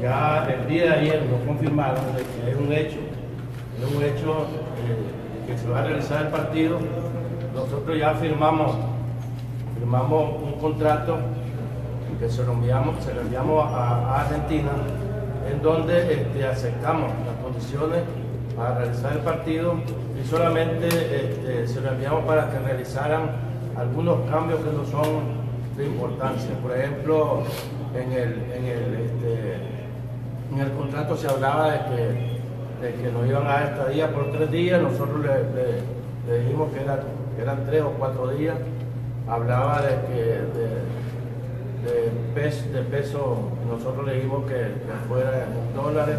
ya el día de ayer nos confirmaron que es un hecho, es un hecho eh, que se va a realizar el partido. Nosotros ya firmamos, firmamos un contrato que se lo enviamos, se lo enviamos a, a Argentina, en donde este, aceptamos las condiciones para realizar el partido y solamente este, se lo enviamos para que realizaran algunos cambios que no son de importancia. Por ejemplo, en el, en el, este, se hablaba de que, de que nos iban a dar estadía por tres días, nosotros le, dijimos que, era- que eran tres o cuatro días. Hablaba de que de, peso, de peso, nosotros le dijimos que, que fuera en dólares.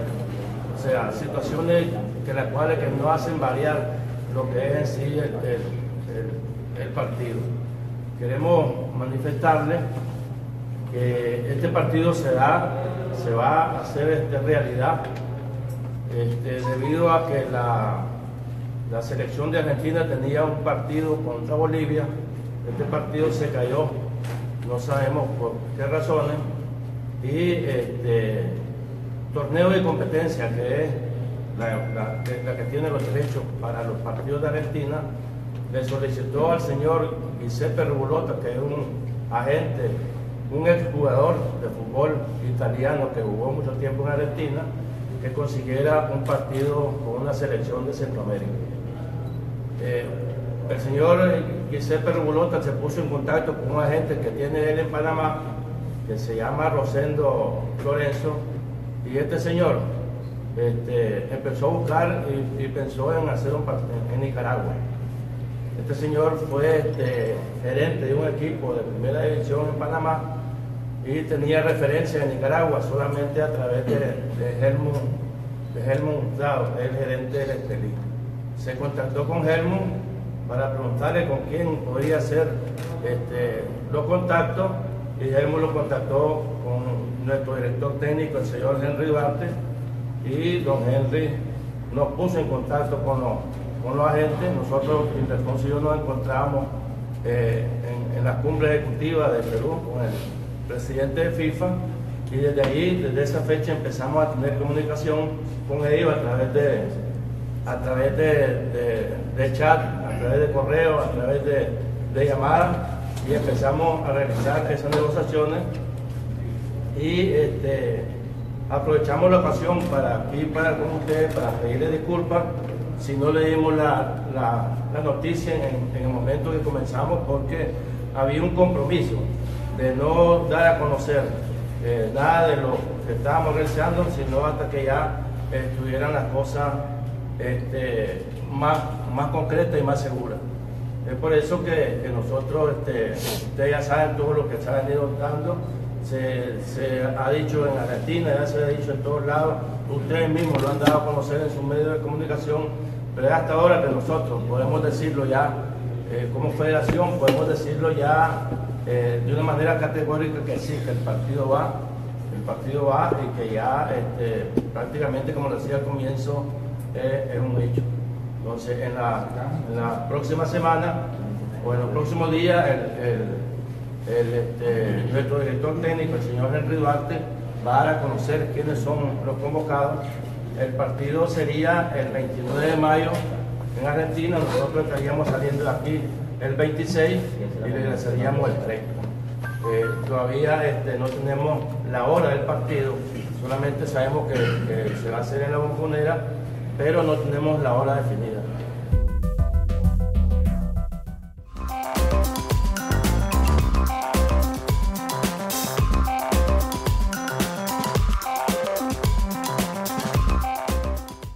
O sea, situaciones que las cuales que no hacen variar lo que es en sí el- el partido. Queremos manifestarle este partido se, da, se va a hacer este, realidad este, debido a que la, la selección de Argentina tenía un partido contra Bolivia, este partido se cayó, no sabemos por qué razones, y este, torneo de competencia, que es la, la- la que tiene los derechos para los partidos de Argentina, le solicitó al señor Giuseppe Rubulota, que es un agente, un exjugador de fútbol italiano que jugó mucho tiempo en Argentina, que consiguiera un partido con una selección de Centroamérica. Eh, el señor Giuseppe Rubulota se puso en contacto con un agente que tiene él en Panamá, que se llama Rosendo Lorenzo, y este señor este, empezó a buscar y, y pensó en hacer un partido en Nicaragua. Este señor fue este, gerente de un equipo de primera división en Panamá y tenía referencia en Nicaragua solamente a través de, de Helmut, de Helmut Hurtado, el gerente del Estelí. Se contactó con Helmut para preguntarle con quién podría hacer este, los contactos y Helmut lo contactó con nuestro director técnico, el señor Henry Duarte, y don Henry nos puso en contacto con los, con los agentes. Nosotros, Interfonso y yo, nos encontramos eh, en, en la cumbre ejecutiva de Perú con el presidente de FIFA y desde ahí, desde esa fecha, empezamos a tener comunicación con ellos a través de, a través de, chat, a través de correo, a través de, llamadas y empezamos a realizar esas negociaciones. Y este, aprovechamos la ocasión para aquí para con ustedes para pedirle disculpas si no le dimos la, la- la noticia en, en el momento que comenzamos porque había un compromiso de no dar a conocer eh, nada de lo que estábamos realizando sino hasta que ya estuvieran las cosas este, más, más concretas y más seguras. Es por eso que, nosotros, este, ustedes ya saben todo lo que se ha venido dando, se, se ha dicho en Argentina, ya se ha dicho en todos lados, ustedes mismos lo han dado a conocer en sus medios de comunicación, pero es hasta ahora que nosotros podemos decirlo ya, eh, como federación, podemos decirlo ya eh, de una manera categórica que sí, que el partido va, el partido va y que ya este, prácticamente, como decía al comienzo, eh, es un hecho. Entonces, en la, próxima semana o en los próximos días, el, este, nuestro director técnico, el señor Henry Duarte, va a dar a conocer quiénes son los convocados. El partido sería el 29 de mayo en Argentina, nosotros estaríamos saliendo de aquí el 26 y regresaríamos el 30. Eh, todavía este, no tenemos la hora del partido, solamente sabemos que, se va a hacer en la bombonera, pero no tenemos la hora definida.